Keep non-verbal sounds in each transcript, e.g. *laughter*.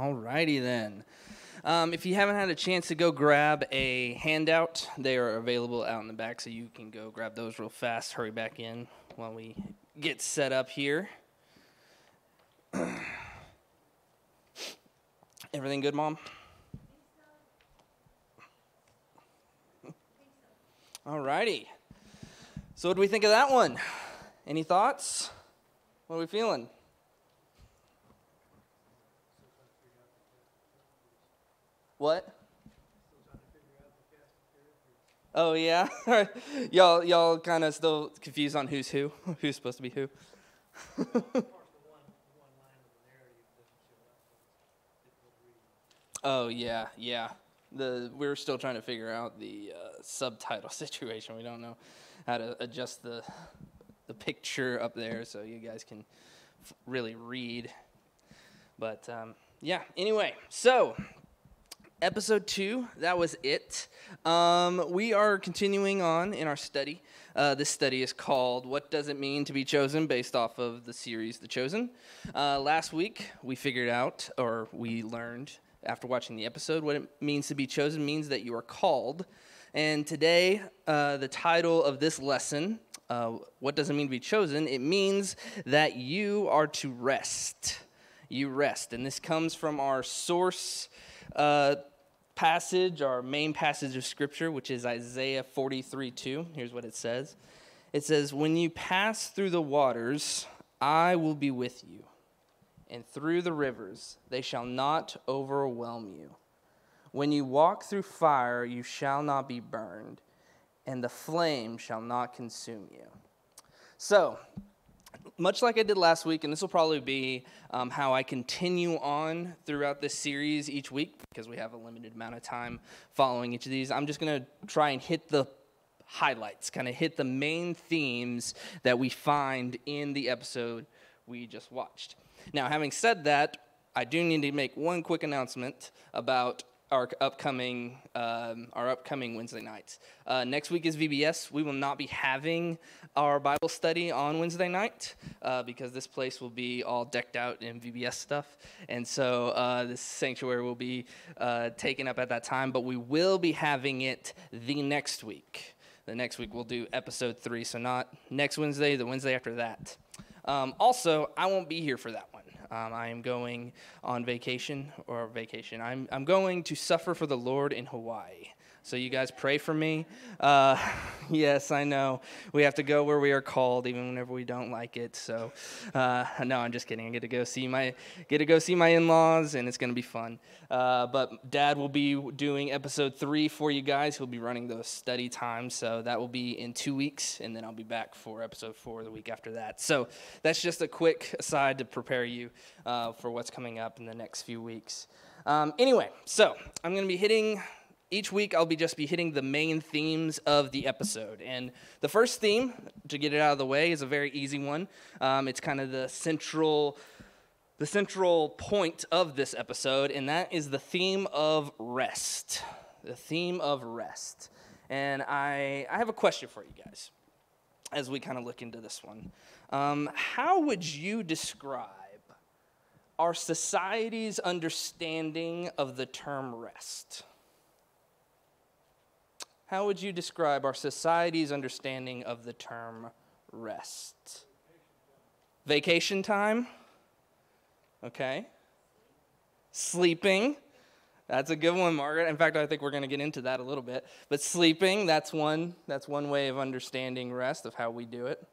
Alrighty then. Um, if you haven't had a chance to go grab a handout, they are available out in the back, so you can go grab those real fast. Hurry back in while we get set up here. *clears throat* Everything good, Mom? Alrighty. So, what do we think of that one? Any thoughts? What are we feeling? What? Oh yeah, *laughs* y'all y'all kind of still confused on who's who, *laughs* who's supposed to be who. *laughs* oh yeah, yeah. The we're still trying to figure out the uh, subtitle situation. We don't know how to adjust the the picture up there so you guys can really read. But um, yeah. Anyway, so episode two, that was it. Um, we are continuing on in our study. Uh, this study is called What Does It Mean to Be Chosen, based off of the series The Chosen. Uh, last week, we figured out, or we learned after watching the episode, what it means to be chosen means that you are called. And today, uh, the title of this lesson, uh, What Does It Mean to Be Chosen? It means that you are to rest. You rest. And this comes from our source uh, passage, our main passage of scripture, which is Isaiah 43 2. Here's what it says It says, When you pass through the waters, I will be with you, and through the rivers, they shall not overwhelm you. When you walk through fire, you shall not be burned, and the flame shall not consume you. So, much like I did last week, and this will probably be um, how I continue on throughout this series each week because we have a limited amount of time following each of these. I'm just going to try and hit the highlights, kind of hit the main themes that we find in the episode we just watched. Now, having said that, I do need to make one quick announcement about our upcoming um, our upcoming Wednesday nights. Uh, next week is VBS. We will not be having our Bible study on Wednesday night uh, because this place will be all decked out in VBS stuff, and so uh, this sanctuary will be uh, taken up at that time. But we will be having it the next week. The next week we'll do episode three, so not next Wednesday, the Wednesday after that. Um, also, I won't be here for that one. Um, I am going on vacation or vacation. I'm, I'm going to suffer for the Lord in Hawaii. So you guys pray for me. Uh, *laughs* yes, I know we have to go where we are called, even whenever we don't like it. So uh, no, I'm just kidding. I get to go see my get to go see my in-laws, and it's gonna be fun. Uh, but Dad will be doing episode three for you guys. He'll be running those study times, so that will be in two weeks, and then I'll be back for episode four the week after that. So that's just a quick aside to prepare you uh, for what's coming up in the next few weeks. Um, anyway, so I'm gonna be hitting each week I'll be just be hitting the main themes of the episode. And the first theme, to get it out of the way, is a very easy one. Um, it's kind of the central, the central point of this episode, and that is the theme of rest. The theme of rest. And I, I have a question for you guys as we kind of look into this one. Um, how would you describe our society's understanding of the term rest? How would you describe our society's understanding of the term rest? Vacation time? Okay. Sleeping. That's a good one, Margaret. In fact, I think we're going to get into that a little bit. But sleeping, that's one that's one way of understanding rest of how we do it.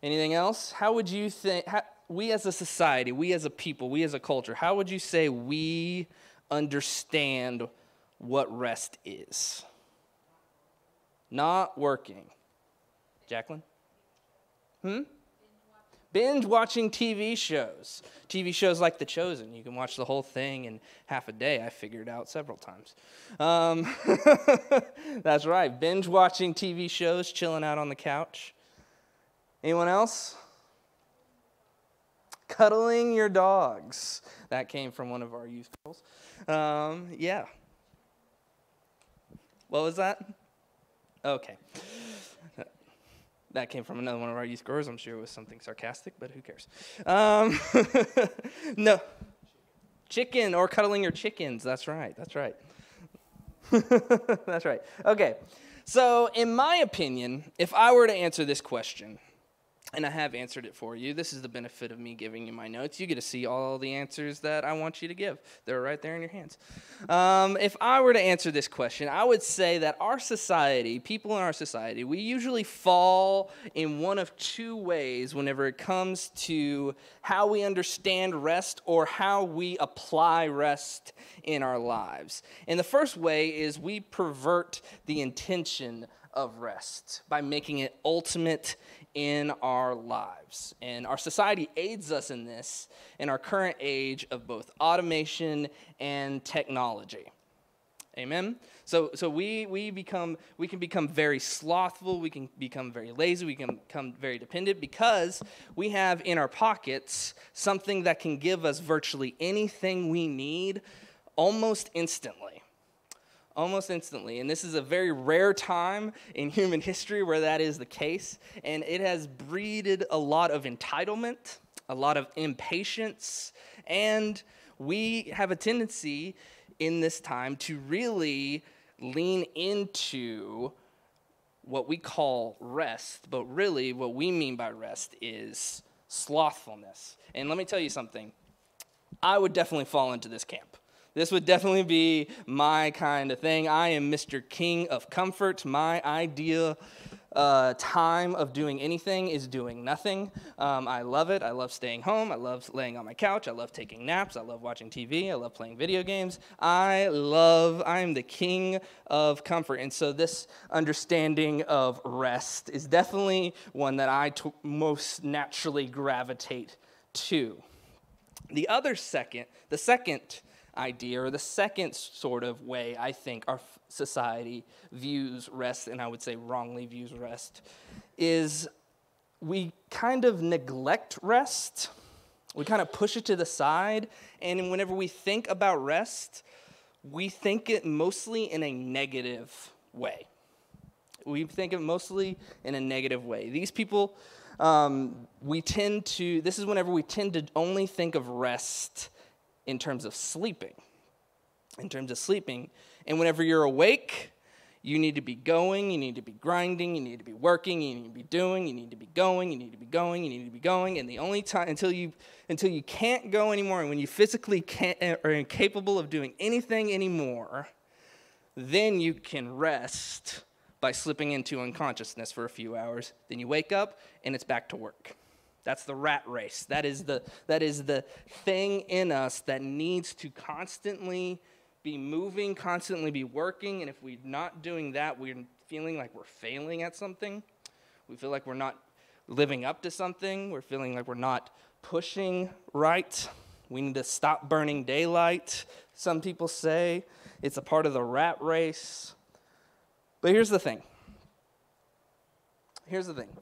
Anything else? How would you think how, we as a society, we as a people, we as a culture, how would you say we understand what rest is? Not working. Jacqueline? Hmm? Binge watching TV shows. TV shows like The Chosen. You can watch the whole thing in half a day. I figured out several times. Um, *laughs* that's right. Binge watching TV shows, chilling out on the couch. Anyone else? Cuddling your dogs. That came from one of our youth girls. Um, yeah. What was that? Okay. That came from another one of our youth growers. I'm sure it was something sarcastic, but who cares? Um, *laughs* no. Chicken or cuddling your chickens. That's right. That's right. *laughs* that's right. Okay. So, in my opinion, if I were to answer this question, and I have answered it for you. This is the benefit of me giving you my notes. You get to see all the answers that I want you to give. They're right there in your hands. Um, if I were to answer this question, I would say that our society, people in our society, we usually fall in one of two ways whenever it comes to how we understand rest or how we apply rest in our lives. And the first way is we pervert the intention of rest by making it ultimate in our lives. And our society aids us in this in our current age of both automation and technology. Amen. So, so we, we become we can become very slothful. We can become very lazy. We can become very dependent because we have in our pockets something that can give us virtually anything we need almost instantly almost instantly. And this is a very rare time in human history where that is the case. And it has breeded a lot of entitlement, a lot of impatience, and we have a tendency in this time to really lean into what we call rest, but really what we mean by rest is slothfulness. And let me tell you something. I would definitely fall into this camp. This would definitely be my kind of thing. I am Mr. King of Comfort. My idea uh, time of doing anything is doing nothing. Um, I love it. I love staying home. I love laying on my couch. I love taking naps. I love watching TV. I love playing video games. I love, I am the king of comfort. And so, this understanding of rest is definitely one that I t- most naturally gravitate to. The other second, the second idea, or the second sort of way I think our society views rest, and I would say wrongly views rest, is we kind of neglect rest. We kind of push it to the side, and whenever we think about rest, we think it mostly in a negative way. We think it mostly in a negative way. These people, um, we tend to, this is whenever we tend to only think of rest in terms of sleeping. In terms of sleeping. And whenever you're awake, you need to be going, you need to be grinding, you need to be working, you need to be doing, you need to be going, you need to be going, you need to be going. And the only time until you until you can't go anymore and when you physically can't eh, are incapable of doing anything anymore, then you can rest by slipping into unconsciousness for a few hours. Then you wake up and it's back to work. That's the rat race. That is the, that is the thing in us that needs to constantly be moving, constantly be working. And if we're not doing that, we're feeling like we're failing at something. We feel like we're not living up to something. We're feeling like we're not pushing right. We need to stop burning daylight, some people say. It's a part of the rat race. But here's the thing. Here's the thing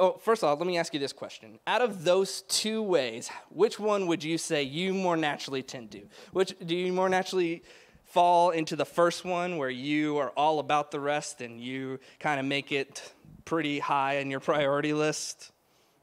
oh, first of all, let me ask you this question. Out of those two ways, which one would you say you more naturally tend to? Which do you more naturally fall into the first one where you are all about the rest and you kind of make it pretty high in your priority list?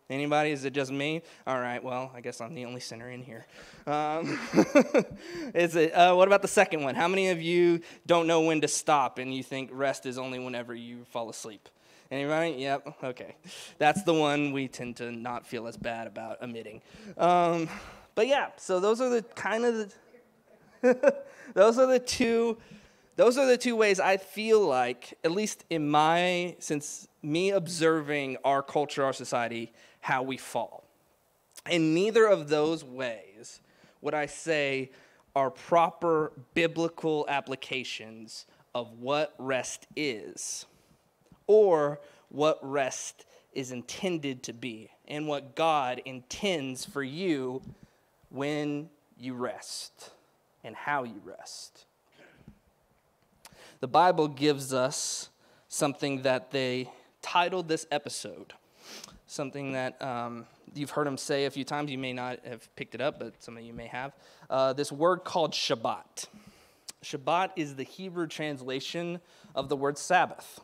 Anybody? Is it just me? All right. Well, I guess I'm the only sinner in here. Um, *laughs* is it? Uh, what about the second one? How many of you don't know when to stop and you think rest is only whenever you fall asleep? Anybody? Yep. Okay. That's the one we tend to not feel as bad about omitting. Um, but yeah, so those are the kind of the *laughs* those are the two those are the two ways I feel like, at least in my since me observing our culture, our society, how we fall. In neither of those ways would I say are proper biblical applications of what rest is or what rest is intended to be and what God intends for you when you rest and how you rest. The Bible gives us something that they titled this episode, something that um, you've heard them say a few times. You may not have picked it up, but some of you may have. Uh, this word called Shabbat. Shabbat is the Hebrew translation of the word Sabbath.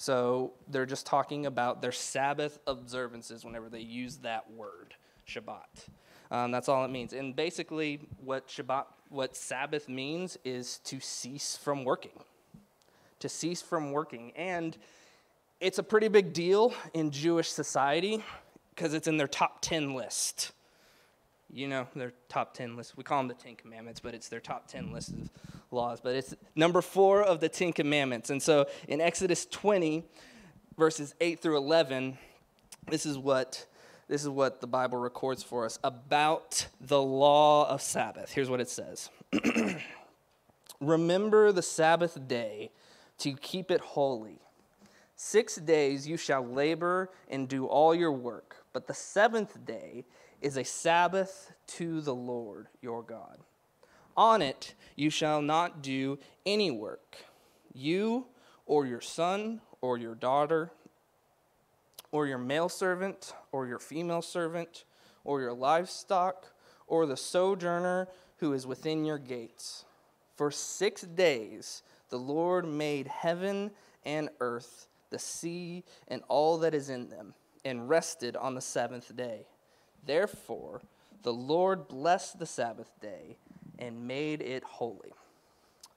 So they're just talking about their Sabbath observances whenever they use that word, Shabbat. Um, that's all it means. And basically, what Shabbat, what Sabbath means is to cease from working. To cease from working. And it's a pretty big deal in Jewish society because it's in their top 10 list. You know, their top 10 list. We call them the Ten Commandments, but it's their top 10 list of laws. But it's number four of the Ten Commandments. And so in Exodus 20, verses 8 through 11, this is what this is what the Bible records for us about the law of Sabbath. Here's what it says *clears throat* Remember the Sabbath day to keep it holy. Six days you shall labor and do all your work, but the seventh day is a Sabbath to the Lord your God. On it you shall not do any work, you or your son or your daughter or your male servant, or your female servant, or your livestock, or the sojourner who is within your gates. For six days the Lord made heaven and earth, the sea, and all that is in them, and rested on the seventh day. Therefore, the Lord blessed the Sabbath day and made it holy.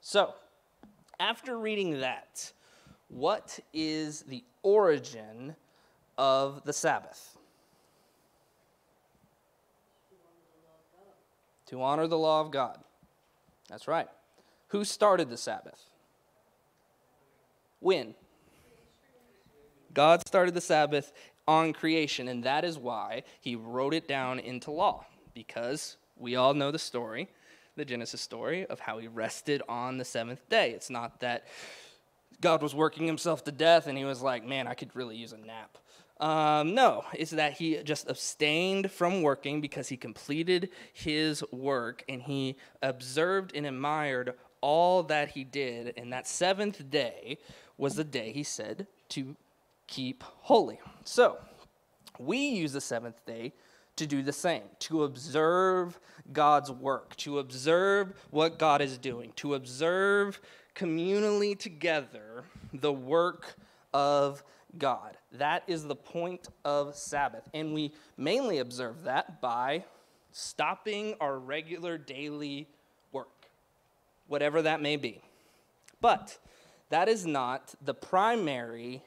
So, after reading that, what is the origin of the Sabbath? To honor the law of God. That's right. Who started the Sabbath? When? God started the Sabbath on creation, and that is why he wrote it down into law, because we all know the story, the Genesis story, of how he rested on the seventh day. It's not that God was working himself to death and he was like, man, I could really use a nap. Um, no, it's that he just abstained from working because he completed his work and he observed and admired all that he did. And that seventh day was the day he said to keep holy. So we use the seventh day to do the same, to observe God's work, to observe what God is doing, to observe communally together the work of God. That is the point of Sabbath. And we mainly observe that by stopping our regular daily work, whatever that may be. But that is not the primary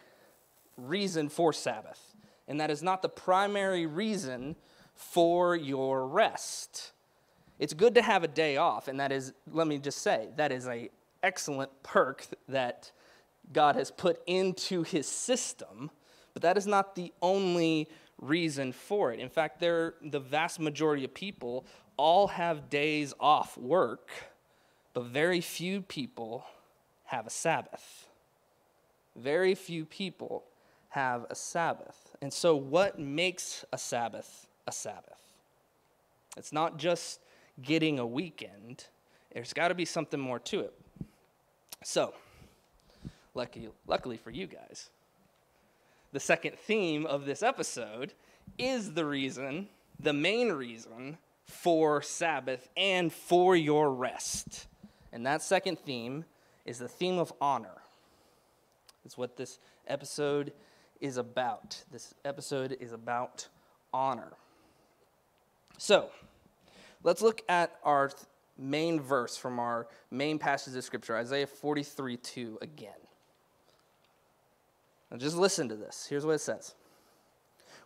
reason for Sabbath. And that is not the primary reason for your rest. It's good to have a day off, and that is, let me just say, that is a excellent perk that God has put into his system, but that is not the only reason for it. In fact, there, the vast majority of people all have days off work, but very few people have a Sabbath. Very few people have a Sabbath. And so, what makes a Sabbath a Sabbath? It's not just getting a weekend, there's got to be something more to it. So, lucky, luckily for you guys, the second theme of this episode is the reason, the main reason for Sabbath and for your rest. And that second theme is the theme of honor. It's what this episode is about. This episode is about honor. So, let's look at our main verse from our main passage of Scripture, Isaiah 43 2 again. Now just listen to this. Here's what it says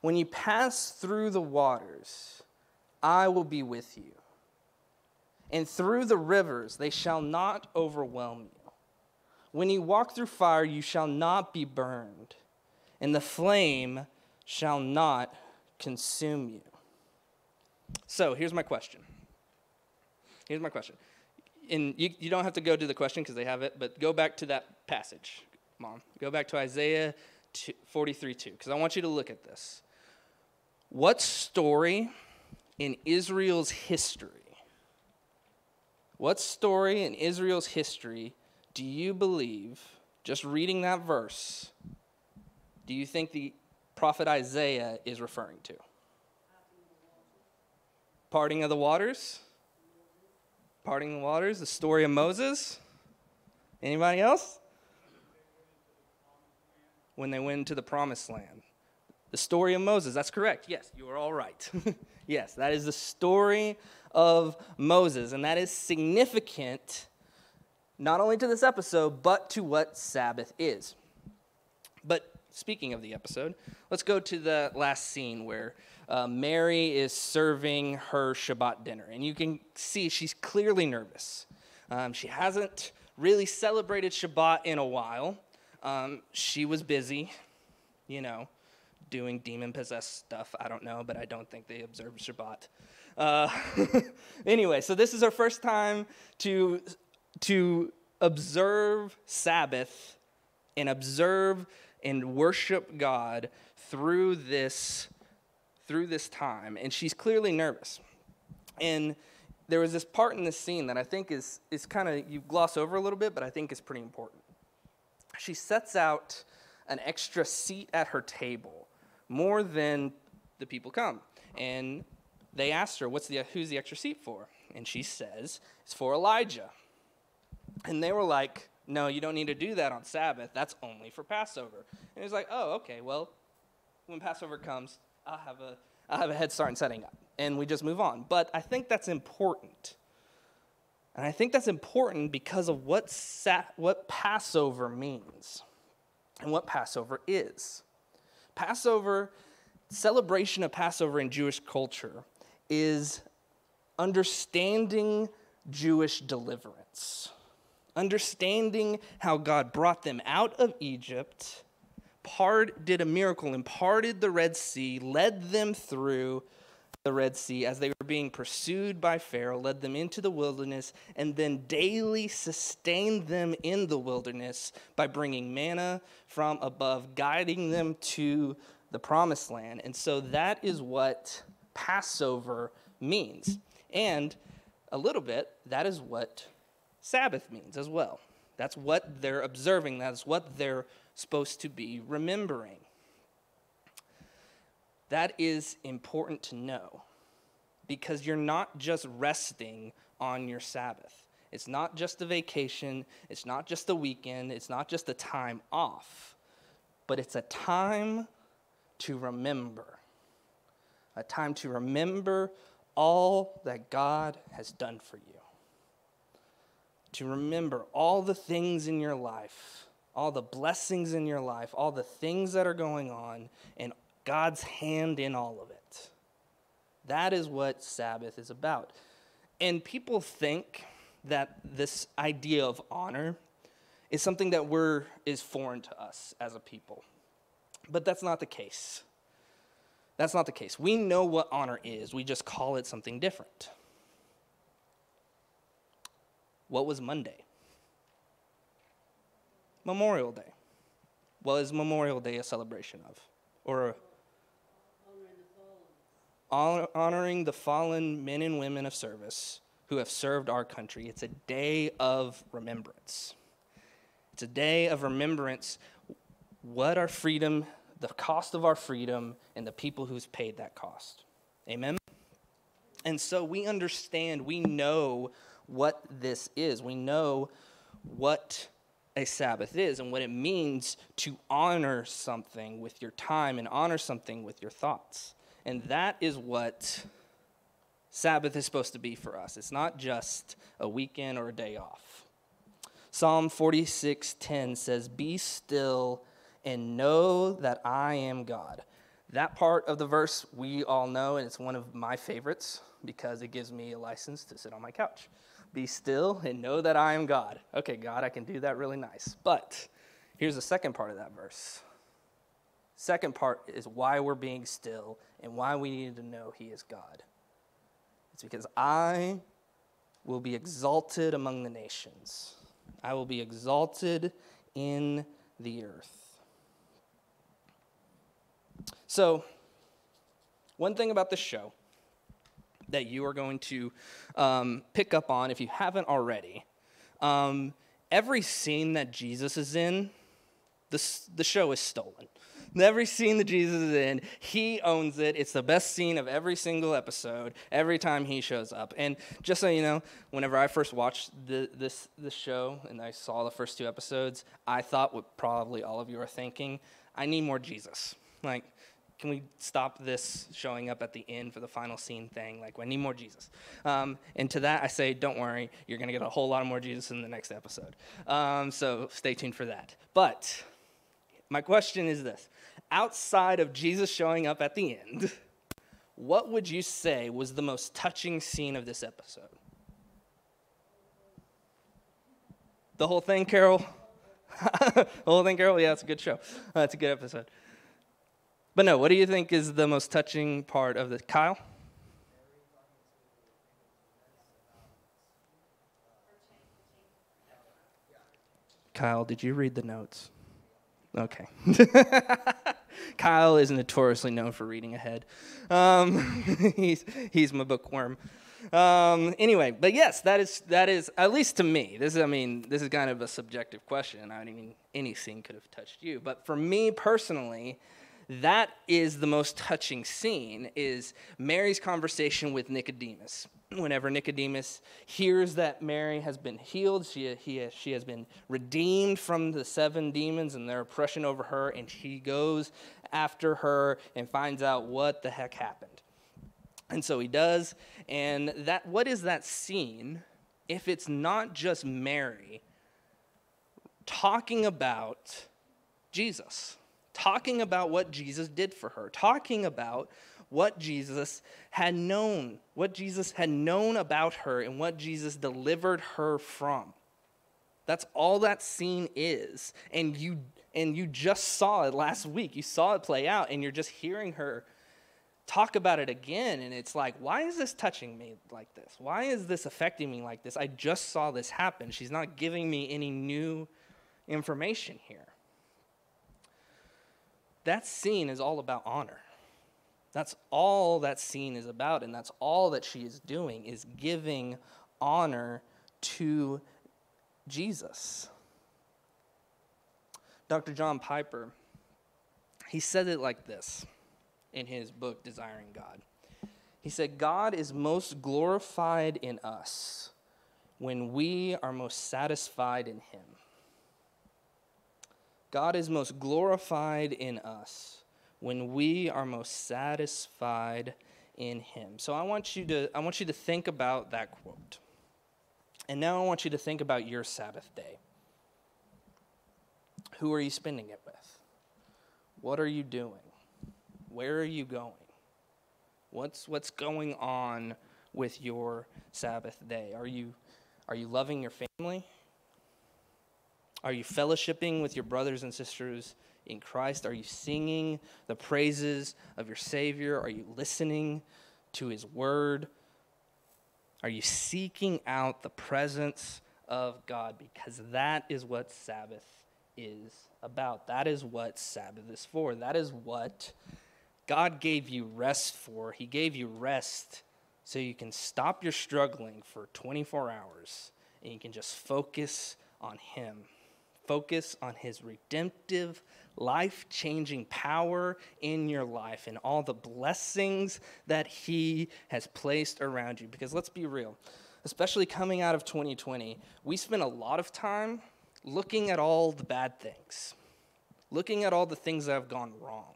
When you pass through the waters, I will be with you. And through the rivers, they shall not overwhelm you. When you walk through fire, you shall not be burned, and the flame shall not consume you. So here's my question Here's my question. And you, you don't have to go to the question because they have it, but go back to that passage, Mom. Go back to Isaiah 43 2, because I want you to look at this. What story in Israel's history, what story in Israel's history do you believe, just reading that verse, do you think the prophet Isaiah is referring to? Parting of the waters? parting of the waters, the story of Moses. Anybody else? When they went into the promised land. The story of Moses. That's correct. Yes, you are all right. *laughs* yes, that is the story of Moses. And that is significant not only to this episode, but to what Sabbath is. Speaking of the episode, let's go to the last scene where uh, Mary is serving her Shabbat dinner. And you can see she's clearly nervous. Um, she hasn't really celebrated Shabbat in a while. Um, she was busy, you know, doing demon possessed stuff. I don't know, but I don't think they observe Shabbat. Uh, *laughs* anyway, so this is her first time to, to observe Sabbath and observe and worship God through this through this time. And she's clearly nervous. And there was this part in this scene that i think is, is kind of you gloss over a little bit but i think is pretty important. She sets out an extra seat at her table more than the people come. And they asked her what's the who's the extra seat for? And she says it's for elijah. And they were like no you don't need to do that on sabbath that's only for passover and he's like oh okay well when passover comes I'll have a I'll have a head start in setting up. And we just move on. But I think that's important. And I think that's important because of what, sat, what Passover means and what Passover is. Passover, celebration of Passover in Jewish culture, is understanding Jewish deliverance, understanding how God brought them out of Egypt part, did a miracle and parted the Red Sea, led them through the Red Sea as they were being pursued by Pharaoh, led them into the wilderness, and then daily sustained them in the wilderness by bringing manna from above, guiding them to the promised land. And so that is what Passover means. And a little bit, that is what Sabbath means as well. That's what they're observing, that's what they're supposed to be remembering. That is important to know because you're not just resting on your Sabbath. It's not just a vacation, it's not just a weekend, it's not just a time off, but it's a time to remember. A time to remember all that God has done for you. To remember all the things in your life all the blessings in your life, all the things that are going on, and God's hand in all of it. That is what Sabbath is about. And people think that this idea of honor is something that we're is foreign to us as a people. But that's not the case. That's not the case. We know what honor is. We just call it something different. What was Monday? Memorial Day. What is Memorial Day a celebration of? Or honoring the fallen men and women of service who have served our country. It's a day of remembrance. It's a day of remembrance what our freedom, the cost of our freedom, and the people who's paid that cost. Amen? And so we understand, we know what this is. We know what a Sabbath is and what it means to honor something with your time and honor something with your thoughts. And that is what Sabbath is supposed to be for us. It's not just a weekend or a day off. Psalm 46:10 says, "Be still and know that I am God." That part of the verse we all know, and it's one of my favorites because it gives me a license to sit on my couch. Be still and know that I am God. Okay, God, I can do that really nice. But here's the second part of that verse. Second part is why we're being still and why we need to know He is God. It's because I will be exalted among the nations, I will be exalted in the earth. So, one thing about this show that you are going to um, pick up on if you haven't already. Um, every scene that Jesus is in, the, the show is stolen. Every scene that Jesus is in, he owns it. It's the best scene of every single episode, every time he shows up. And just so you know, whenever I first watched the, this, this show and I saw the first two episodes, I thought what probably all of you are thinking I need more Jesus. Like, can we stop this showing up at the end for the final scene thing? Like, we need more Jesus. Um, and to that, I say, don't worry, you're going to get a whole lot more Jesus in the next episode. Um, so stay tuned for that. But my question is this outside of Jesus showing up at the end, what would you say was the most touching scene of this episode? The whole thing, Carol? *laughs* the whole thing, Carol? Yeah, it's a good show. Uh, it's a good episode. But no, what do you think is the most touching part of the Kyle? Kyle, did you read the notes? Okay. *laughs* Kyle is notoriously known for reading ahead. Um, *laughs* he's, he's my bookworm. Um, anyway, but yes, that is that is at least to me. This is, I mean, this is kind of a subjective question. I mean, any scene could have touched you, but for me personally, that is the most touching scene. Is Mary's conversation with Nicodemus. Whenever Nicodemus hears that Mary has been healed, she, he, she has been redeemed from the seven demons and their oppression over her, and he goes after her and finds out what the heck happened. And so he does. And that what is that scene if it's not just Mary talking about Jesus, talking about what Jesus did for her, talking about what Jesus had known, what Jesus had known about her and what Jesus delivered her from. That's all that scene is. And you and you just saw it last week. You saw it play out and you're just hearing her talk about it again and it's like why is this touching me like this why is this affecting me like this i just saw this happen she's not giving me any new information here that scene is all about honor that's all that scene is about and that's all that she is doing is giving honor to jesus dr john piper he said it like this in his book, Desiring God. He said, God is most glorified in us when we are most satisfied in Him. God is most glorified in us when we are most satisfied in Him. So I want you to, I want you to think about that quote. And now I want you to think about your Sabbath day. Who are you spending it with? What are you doing? Where are you going? What's, what's going on with your Sabbath day? Are you, are you loving your family? Are you fellowshipping with your brothers and sisters in Christ? Are you singing the praises of your Savior? Are you listening to His Word? Are you seeking out the presence of God? Because that is what Sabbath is about. That is what Sabbath is for. That is what God gave you rest for. He gave you rest so you can stop your struggling for 24 hours and you can just focus on Him. Focus on His redemptive, life changing power in your life and all the blessings that He has placed around you. Because let's be real, especially coming out of 2020, we spent a lot of time looking at all the bad things, looking at all the things that have gone wrong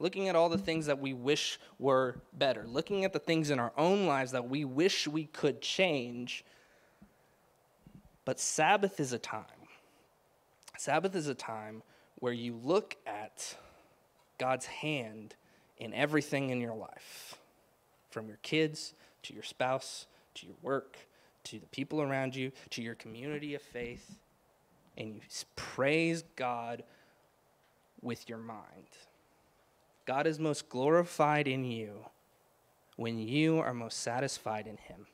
looking at all the things that we wish were better, looking at the things in our own lives that we wish we could change. But Sabbath is a time. Sabbath is a time where you look at God's hand in everything in your life, from your kids to your spouse to your work to the people around you to your community of faith, and you praise God with your mind. God is most glorified in you when you are most satisfied in Him.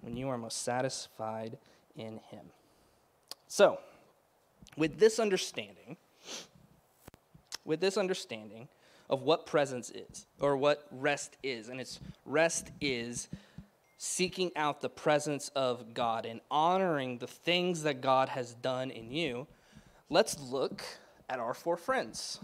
When you are most satisfied in Him. So, with this understanding, with this understanding of what presence is, or what rest is, and its rest is seeking out the presence of God and honoring the things that God has done in you, let's look at our four friends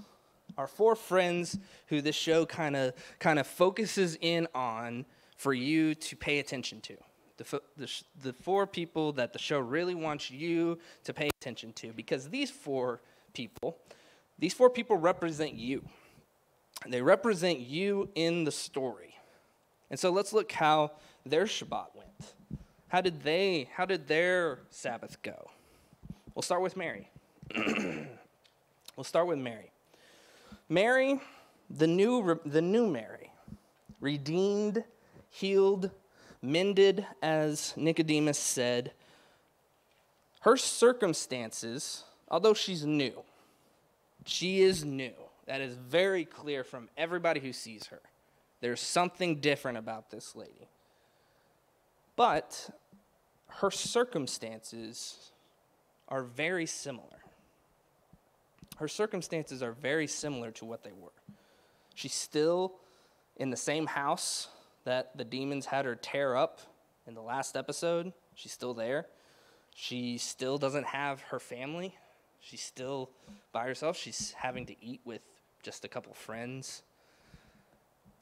our four friends who this show kind of kind of focuses in on for you to pay attention to. The, the, the four people that the show really wants you to pay attention to because these four people, these four people represent you. They represent you in the story. And so let's look how their Shabbat went. How did they, how did their Sabbath go? We'll start with Mary. *clears throat* we'll start with Mary. Mary, the new, the new Mary, redeemed, healed, mended, as Nicodemus said. Her circumstances, although she's new, she is new. That is very clear from everybody who sees her. There's something different about this lady. But her circumstances are very similar. Her circumstances are very similar to what they were. She's still in the same house that the demons had her tear up in the last episode. She's still there. She still doesn't have her family. She's still by herself. She's having to eat with just a couple friends.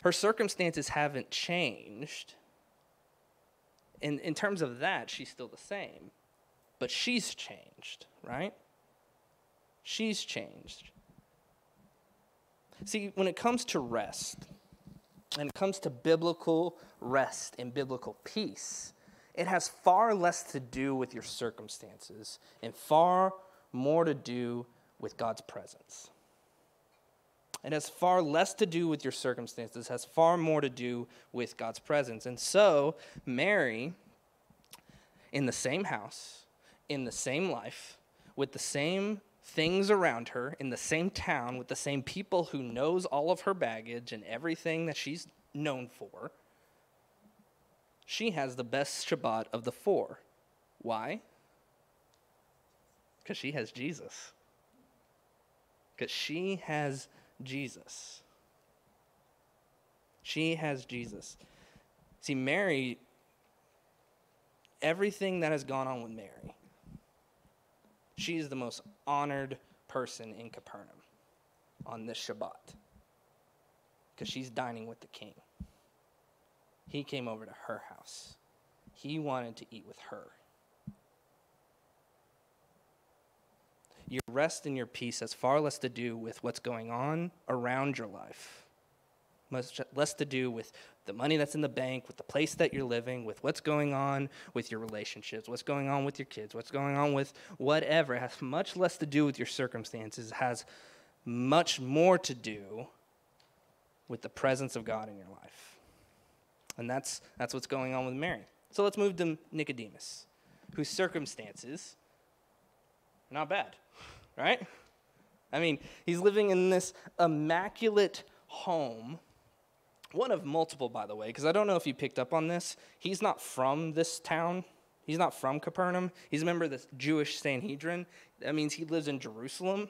Her circumstances haven't changed. In, in terms of that, she's still the same. But she's changed, right? She's changed. See, when it comes to rest, and it comes to biblical rest and biblical peace, it has far less to do with your circumstances and far more to do with God's presence. It has far less to do with your circumstances, has far more to do with God's presence. And so, Mary, in the same house, in the same life, with the same things around her, in the same town, with the same people who knows all of her baggage and everything that she's known for, she has the best Shabbat of the four. Why? Because she has Jesus. Because she has Jesus. She has Jesus. See, Mary, everything that has gone on with Mary, she is the most honored person in Capernaum on this Shabbat because she's dining with the king. He came over to her house, he wanted to eat with her. Your rest and your peace has far less to do with what's going on around your life, much less to do with the money that's in the bank, with the place that you're living, with what's going on with your relationships, what's going on with your kids, what's going on with whatever. It has much less to do with your circumstances. It has much more to do with the presence of God in your life. And that's, that's what's going on with Mary. So let's move to Nicodemus, whose circumstances are not bad right? I mean, he's living in this immaculate home. One of multiple, by the way, because I don't know if you picked up on this. He's not from this town. He's not from Capernaum. He's a member of the Jewish Sanhedrin. That means he lives in Jerusalem.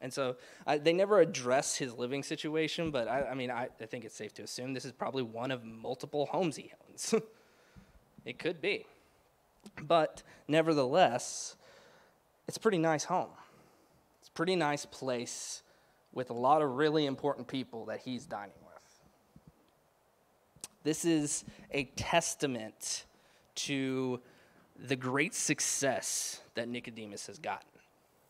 And so uh, they never address his living situation, but I, I mean, I, I think it's safe to assume this is probably one of multiple homes he owns. *laughs* it could be. But nevertheless, it's a pretty nice home It's a pretty nice place with a lot of really important people that he's dining. This is a testament to the great success that Nicodemus has gotten,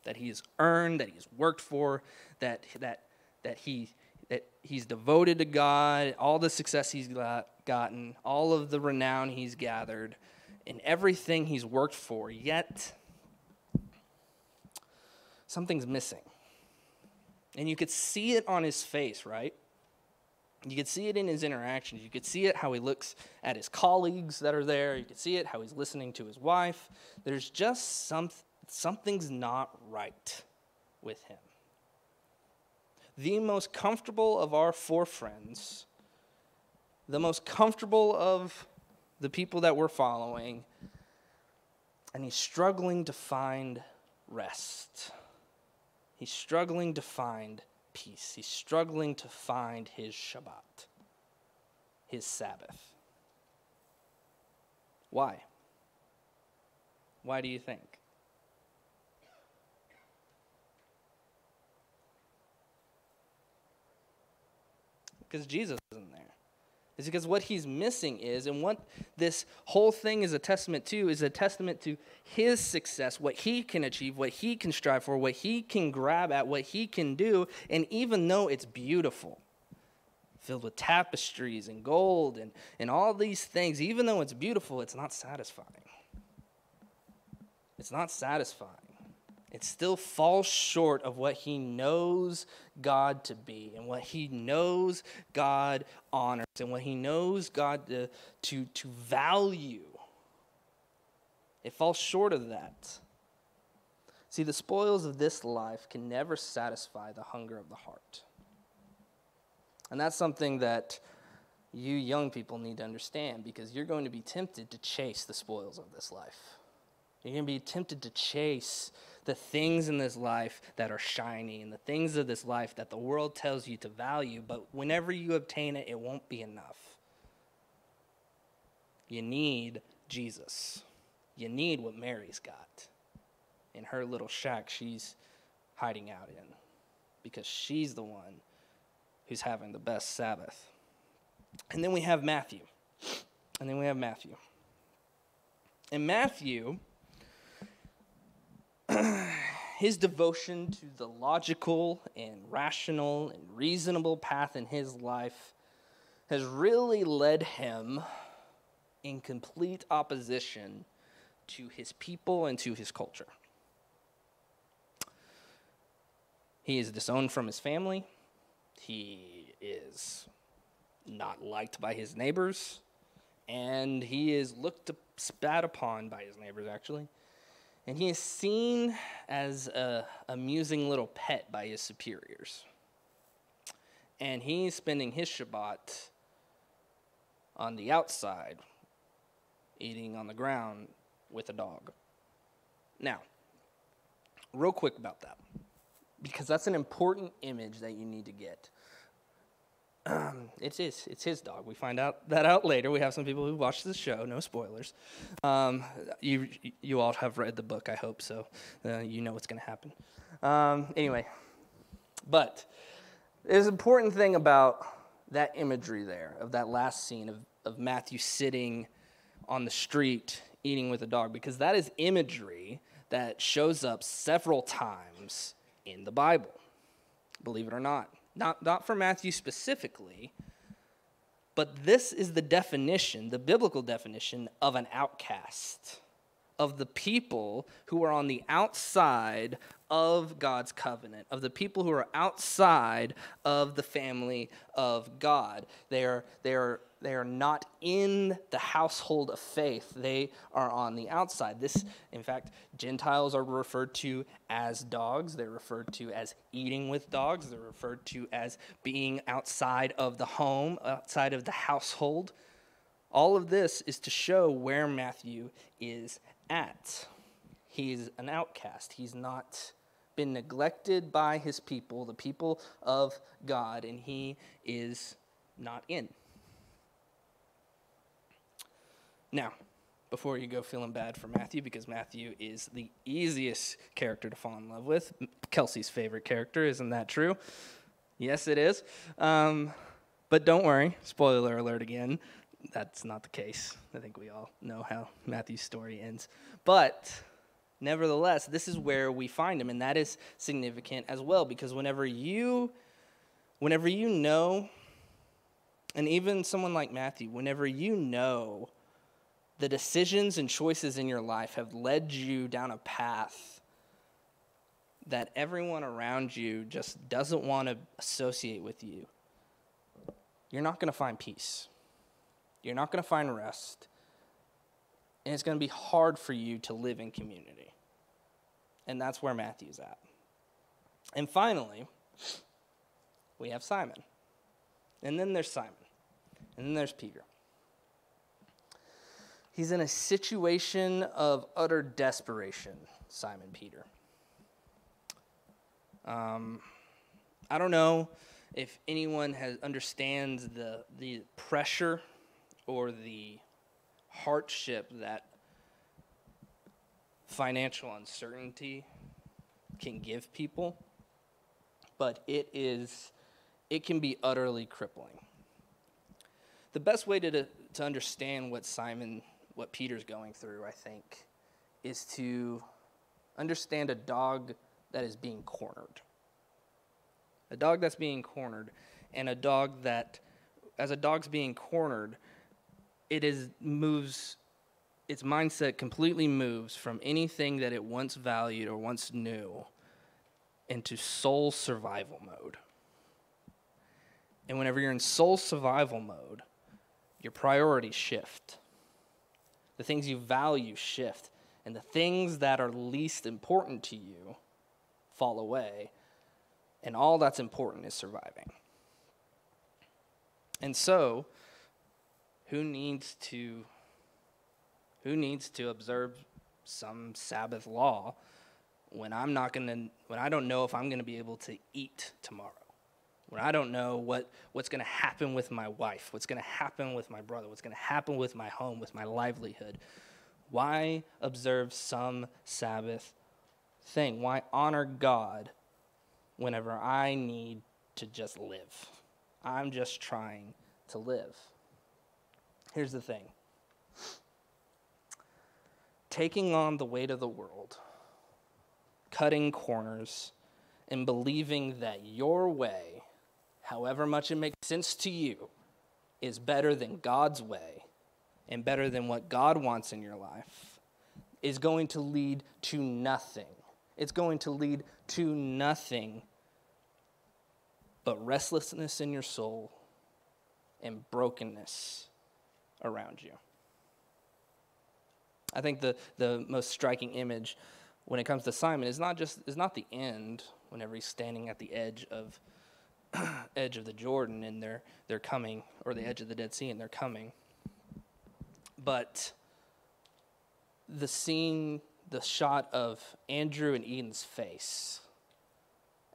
that he has earned, that he's worked for, that, that, that, he, that he's devoted to God, all the success he's got, gotten, all of the renown he's gathered, and everything he's worked for. Yet, something's missing. And you could see it on his face, right? You could see it in his interactions. You could see it how he looks at his colleagues that are there. You could see it how he's listening to his wife. There's just some, something's not right with him. The most comfortable of our four friends, the most comfortable of the people that we're following, and he's struggling to find rest. He's struggling to find peace. He's struggling to find his Shabbat, his Sabbath. Why? Why do you think? Because Jesus isn't there is because what he's missing is, and what this whole thing is a testament to, is a testament to his success, what he can achieve, what he can strive for, what he can grab at, what he can do. And even though it's beautiful, filled with tapestries and gold and, and all these things, even though it's beautiful, it's not satisfying. It's not satisfying. It still falls short of what he knows God to be and what he knows God honors and what he knows God to, to, to value. It falls short of that. See, the spoils of this life can never satisfy the hunger of the heart. And that's something that you young people need to understand because you're going to be tempted to chase the spoils of this life. You're going to be tempted to chase the things in this life that are shiny and the things of this life that the world tells you to value, but whenever you obtain it, it won't be enough. You need Jesus. You need what Mary's got in her little shack she's hiding out in because she's the one who's having the best Sabbath. And then we have Matthew. And then we have Matthew. And Matthew, *clears throat* his devotion to the logical and rational and reasonable path in his life has really led him in complete opposition to his people and to his culture. He is disowned from his family. He is not liked by his neighbors. And he is looked spat upon by his neighbors, actually. And he is seen as a amusing little pet by his superiors. And he's spending his Shabbat on the outside, eating on the ground with a dog. Now, real quick about that because that's an important image that you need to get. Um, it's his, it's his dog. We find out that out later. We have some people who watch the show. No spoilers. Um, you you all have read the book, I hope so. Uh, you know what's going to happen. Um, anyway, but there's an important thing about that imagery there of that last scene of, of Matthew sitting on the street eating with a dog because that is imagery that shows up several times in the Bible, believe it or not. Not, not for Matthew specifically, but this is the definition, the biblical definition of an outcast, of the people who are on the outside of God's covenant, of the people who are outside of the family of God. They are, they are they are not in the household of faith. They are on the outside. This, in fact, Gentiles are referred to as dogs. They're referred to as eating with dogs. They're referred to as being outside of the home, outside of the household. All of this is to show where Matthew is at. He's an outcast. He's not been neglected by his people, the people of God, and he is not in. Now, before you go feeling bad for Matthew, because Matthew is the easiest character to fall in love with, Kelsey's favorite character, isn't that true? Yes, it is. Um, but don't worry, spoiler alert again, that's not the case. I think we all know how Matthew's story ends. But nevertheless, this is where we find him, and that is significant as well, because whenever you whenever you know, and even someone like Matthew, whenever you know the decisions and choices in your life have led you down a path that everyone around you just doesn't want to associate with you, you're not going to find peace. You're not going to find rest. And it's going to be hard for you to live in community. And that's where Matthew's at. And finally, we have Simon. And then there's Simon. And then there's Peter. He's in a situation of utter desperation, Simon Peter. Um, I don't know if anyone has understands the the pressure or the hardship that financial uncertainty can give people, but it is it can be utterly crippling. The best way to to understand what Simon what Peter's going through, I think, is to understand a dog that is being cornered. A dog that's being cornered, and a dog that as a dog's being cornered, it is moves its mindset completely moves from anything that it once valued or once knew into soul survival mode. And whenever you're in soul survival mode, your priorities shift. The things you value shift. And the things that are least important to you fall away. And all that's important is surviving. And so, who needs to who needs to observe some Sabbath law when I'm not going to when I don't know if I'm going to be able to eat tomorrow? I don't know what, what's going to happen with my wife, what's going to happen with my brother, what's going to happen with my home, with my livelihood. Why observe some Sabbath thing? Why honor God whenever I need to just live? I'm just trying to live. Here's the thing taking on the weight of the world, cutting corners, and believing that your way, however much it makes sense to you, is better than God's way and better than what God wants in your life, is going to lead to nothing. It's going to lead to nothing but restlessness in your soul and brokenness around you. I think the, the most striking image when it comes to Simon is not just is not the end whenever he's standing at the edge of *clears throat* edge of the Jordan and they're they're coming or the edge of the Dead Sea and they're coming. But the scene, the shot of Andrew and Eden's face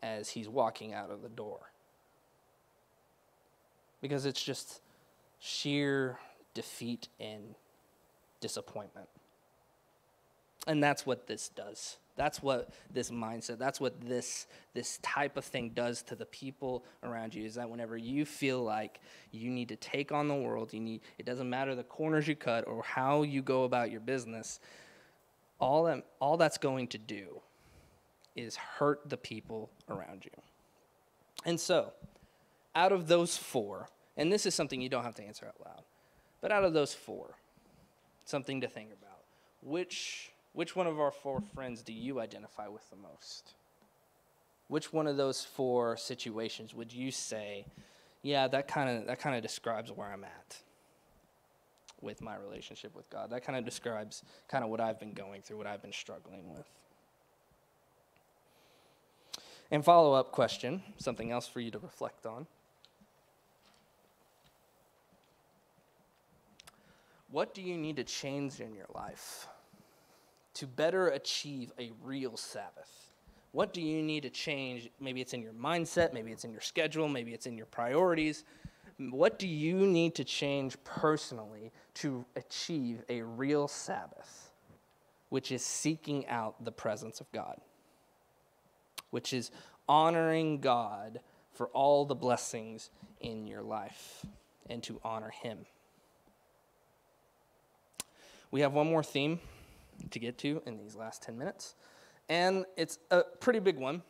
as he's walking out of the door. Because it's just sheer defeat and disappointment. And that's what this does. That's what this mindset, that's what this, this type of thing does to the people around you. Is that whenever you feel like you need to take on the world, you need, it doesn't matter the corners you cut or how you go about your business, all, that, all that's going to do is hurt the people around you. And so, out of those four, and this is something you don't have to answer out loud, but out of those four, something to think about. Which which one of our four friends do you identify with the most? Which one of those four situations would you say, yeah, that kind of that kind of describes where I'm at with my relationship with God. That kind of describes kind of what I've been going through, what I've been struggling with. And follow up question, something else for you to reflect on. What do you need to change in your life to better achieve a real Sabbath? What do you need to change? Maybe it's in your mindset, maybe it's in your schedule, maybe it's in your priorities. What do you need to change personally to achieve a real Sabbath, which is seeking out the presence of God, which is honoring God for all the blessings in your life and to honor Him? We have one more theme to get to in these last 10 minutes. And it's a pretty big one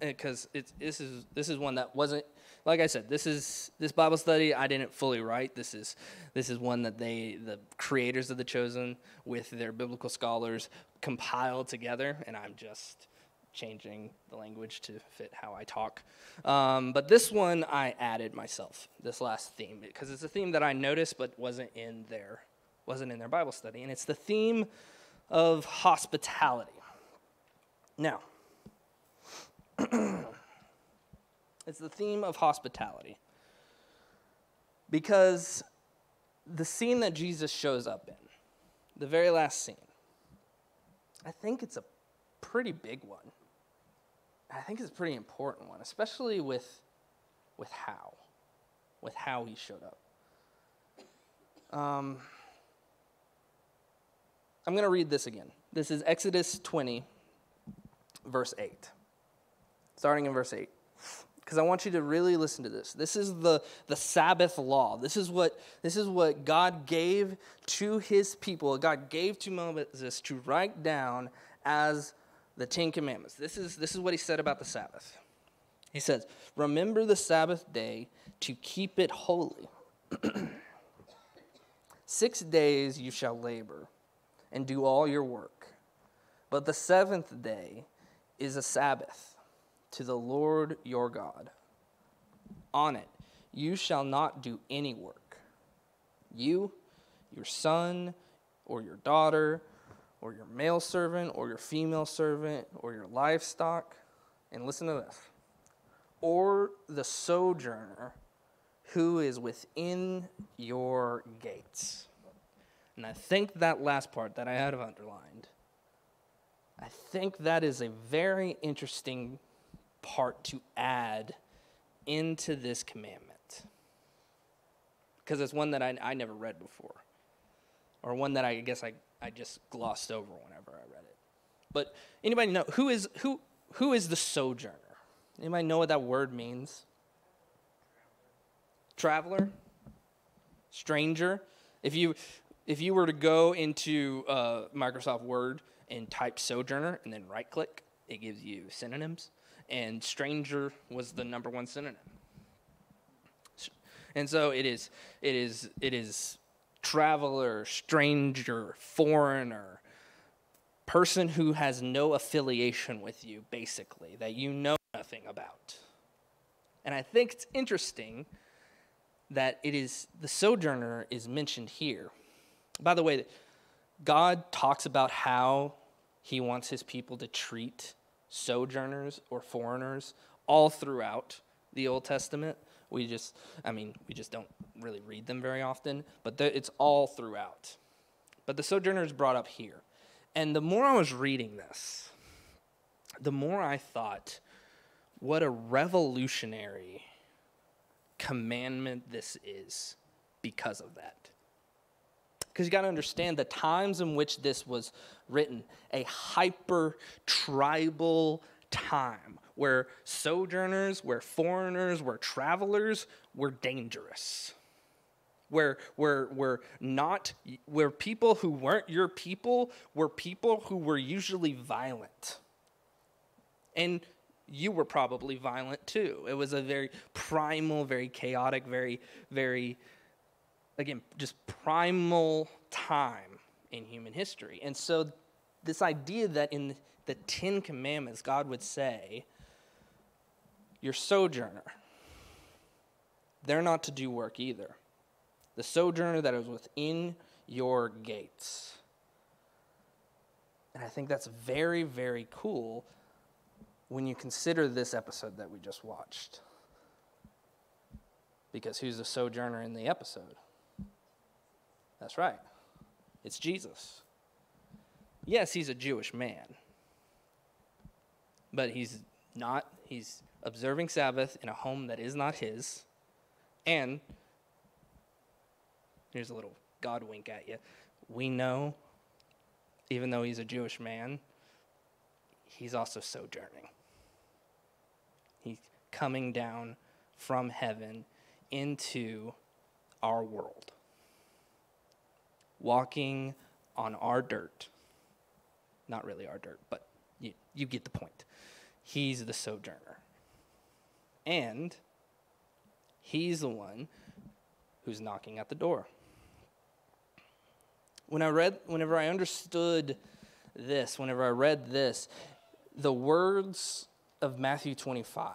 because it's this is this is one that wasn't like I said this is this Bible study I didn't fully write. This is this is one that they the creators of the chosen with their biblical scholars compiled together and I'm just changing the language to fit how I talk. Um, but this one I added myself this last theme because it's a theme that I noticed but wasn't in there wasn't in their Bible study. And it's the theme of hospitality. Now, *clears throat* it's the theme of hospitality because the scene that Jesus shows up in, the very last scene, I think it's a pretty big one. I think it's a pretty important one, especially with, with how, with how he showed up. Um, I'm going to read this again. This is Exodus 20, verse 8. Starting in verse 8. Because I want you to really listen to this. This is the, the Sabbath law. This is, what, this is what God gave to his people. God gave to Moses to write down as the Ten Commandments. This is, this is what he said about the Sabbath. He says, Remember the Sabbath day to keep it holy. *clears throat* Six days you shall labor and do all your work, but the seventh day is a Sabbath to the Lord your God. On it you shall not do any work. You, your son, or your daughter, or your male servant, or your female servant, or your livestock, and listen to this, or the sojourner who is within your gates. And I think that last part that I had underlined, I think that is a very interesting part to add into this commandment. Because it's one that I, I never read before, or one that I guess I, I just glossed over whenever I read it. But anybody know who is who who is the sojourner? Anybody know what that word means? Traveler, stranger. If you if you were to go into uh, Microsoft Word and type sojourner and then right click, it gives you synonyms. And stranger was the number one synonym. And so it is it is it is traveler, stranger, foreigner, person who has no affiliation with you, basically, that you know nothing about. And I think it's interesting that it is the sojourner is mentioned here. By the way, God talks about how he wants his people to treat sojourners or foreigners all throughout the Old Testament. We just, I mean, we just don't really read them very often, but it's all throughout. But the sojourner is brought up here. And the more I was reading this, the more I thought, what a revolutionary commandment this is because of that. Because you got to understand the times in which this was written, a hyper tribal time where sojourners, where foreigners, where travelers were dangerous. Where, where, where not where people who weren't your people were people who were usually violent. And you were probably violent too. It was a very primal, very chaotic, very, very, again, just primal time in human history. And so, this idea that in the Ten Commandments, God would say, Your sojourner, they're not to do work either. The sojourner that is within your gates. And I think that's very, very cool when you consider this episode that we just watched. Because who's the sojourner in the episode? That's right, it's Jesus. Yes, he's a Jewish man, but he's not, he's observing Sabbath in a home that is not his. And here's a little God wink at you. We know, even though he's a Jewish man, he's also sojourning. He's coming down from heaven into our world, walking on our dirt. Not really our dirt, but you, you get the point. He's the sojourner. And he's the one who's knocking at the door. When I read, whenever I understood this, whenever I read this, the words of Matthew 25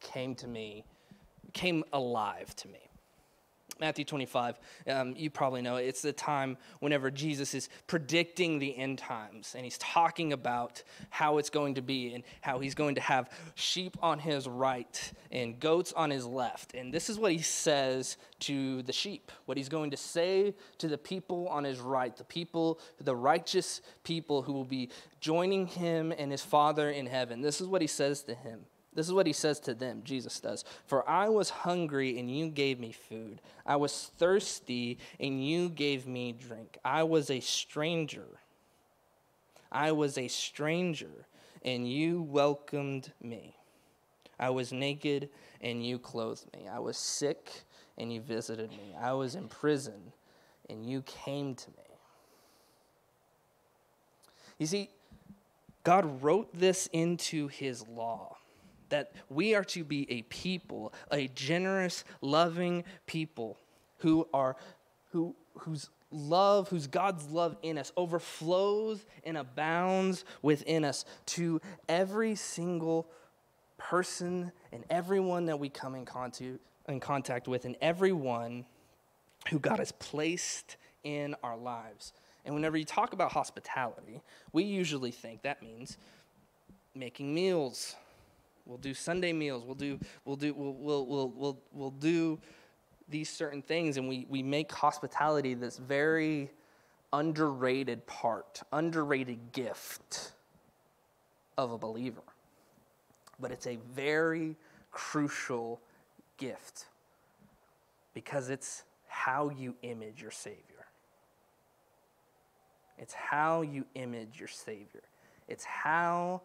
came to me, came alive to me. Matthew 25, um, you probably know it. It's the time whenever Jesus is predicting the end times and he's talking about how it's going to be and how he's going to have sheep on his right and goats on his left. And this is what he says to the sheep, what he's going to say to the people on his right, the people, the righteous people who will be joining him and his Father in heaven. This is what he says to him. This is what he says to them, Jesus does. For I was hungry and you gave me food. I was thirsty and you gave me drink. I was a stranger. I was a stranger and you welcomed me. I was naked and you clothed me. I was sick and you visited me. I was in prison and you came to me. You see, God wrote this into his law that we are to be a people, a generous, loving people who are who whose love, whose God's love in us overflows and abounds within us to every single person and everyone that we come in contact, in contact with, and everyone who God has placed in our lives. And whenever you talk about hospitality, we usually think that means making meals. We'll do Sunday meals. We'll do we'll do we'll we'll we'll we'll, we'll do these certain things and we, we make hospitality this very underrated part, underrated gift of a believer. But it's a very crucial gift because it's how you image your Savior. It's how you image your Savior. It's how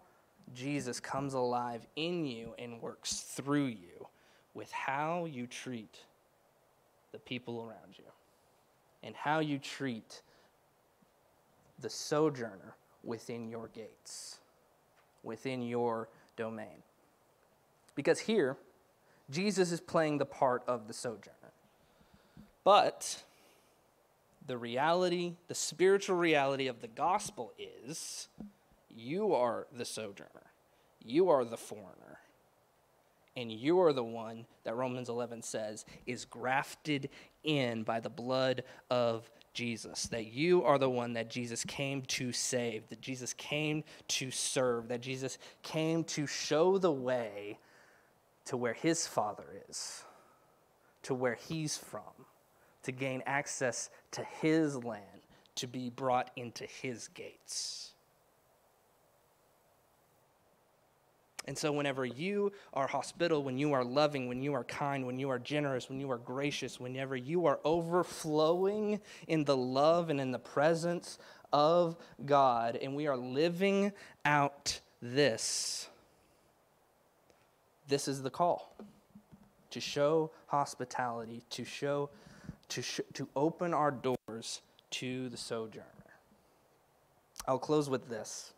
Jesus comes alive in you and works through you with how you treat the people around you and how you treat the sojourner within your gates, within your domain. Because here, Jesus is playing the part of the sojourner. But the reality, the spiritual reality of the gospel is you are the sojourner, you are the foreigner and you are the one that Romans 11 says is grafted in by the blood of Jesus. That you are the one that Jesus came to save, that Jesus came to serve, that Jesus came to show the way to where his Father is, to where he's from, to gain access to his land, to be brought into his gates. And so, whenever you are hospitable, when you are loving, when you are kind, when you are generous, when you are gracious, whenever you are overflowing in the love and in the presence of God, and we are living out this, this is the call to show hospitality, to show, to, sh- to open our doors to the sojourner. I'll close with this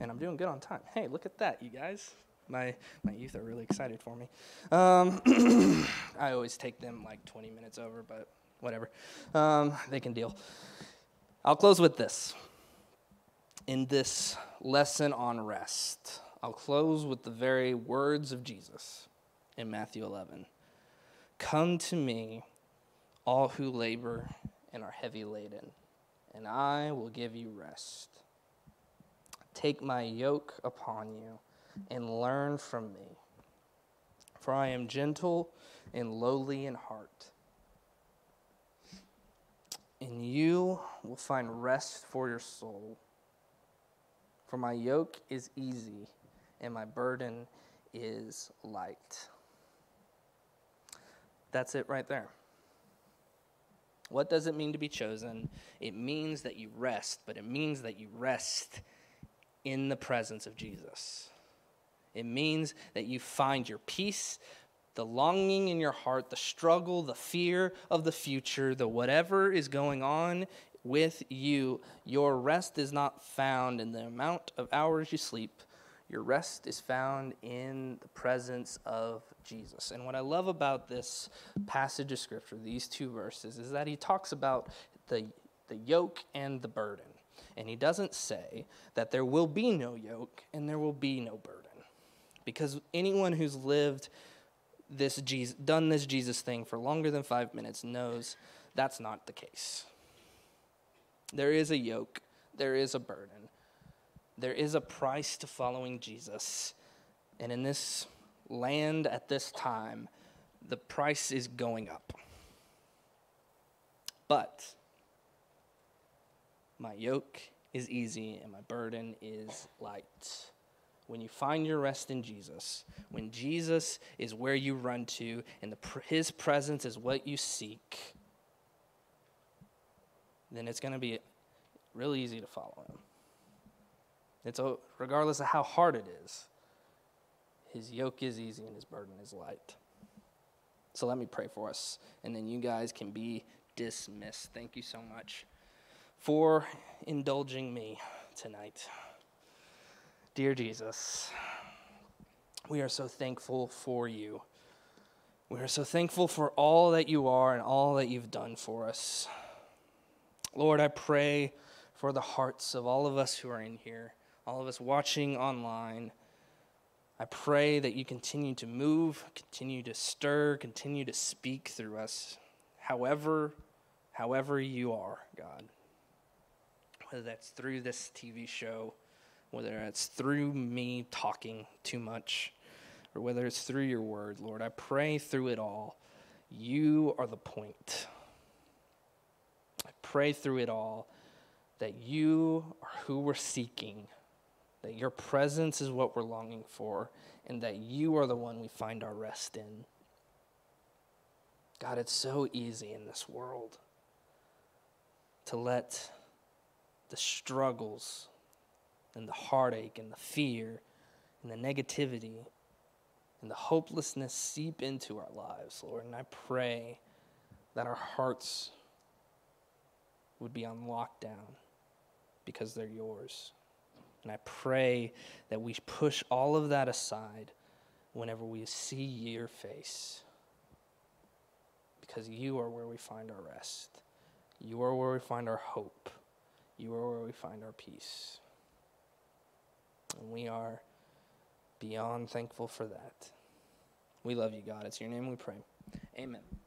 and I'm doing good on time. Hey, look at that, you guys. My, my youth are really excited for me. Um, *clears throat* I always take them like 20 minutes over, but whatever. Um, they can deal. I'll close with this. In this lesson on rest, I'll close with the very words of Jesus in Matthew 11 Come to me, all who labor and are heavy laden, and I will give you rest. Take my yoke upon you and learn from me. For I am gentle and lowly in heart. And you will find rest for your soul. For my yoke is easy and my burden is light. That's it right there. What does it mean to be chosen? It means that you rest, but it means that you rest in the presence of Jesus. It means that you find your peace, the longing in your heart, the struggle, the fear of the future, the whatever is going on with you. Your rest is not found in the amount of hours you sleep. Your rest is found in the presence of Jesus. And what I love about this passage of scripture, these two verses, is that he talks about the, the yoke and the burden. And he doesn't say that there will be no yoke and there will be no burden. Because anyone who's lived this Jesus, done this Jesus thing for longer than five minutes knows that's not the case. There is a yoke, there is a burden, there is a price to following Jesus. And in this land at this time, the price is going up. But my yoke is easy and my burden is light. When you find your rest in Jesus, when Jesus is where you run to and the, his presence is what you seek, then it's going to be real easy to follow him. It's a, regardless of how hard it is, his yoke is easy and his burden is light. So let me pray for us, and then you guys can be dismissed. Thank you so much for indulging me tonight. Dear Jesus, We are so thankful for you. We are so thankful for all that you are and all that you've done for us. Lord, I pray for the hearts of all of us who are in here, all of us watching online. I pray that you continue to move, continue to stir, continue to speak through us, however, however you are, God. Whether that's through this TV show, whether it's through me talking too much, or whether it's through your word, Lord, I pray through it all. You are the point. I pray through it all that you are who we're seeking, that your presence is what we're longing for, and that you are the one we find our rest in. God, it's so easy in this world to let the struggles and the heartache and the fear and the negativity and the hopelessness seep into our lives, Lord. And I pray that our hearts would be on lockdown because they're yours. And I pray that we push all of that aside whenever we see your face. Because you are where we find our rest. You are where we find our hope. You are where we find our peace. And we are beyond thankful for that. We love you, God. It's your name we pray. Amen.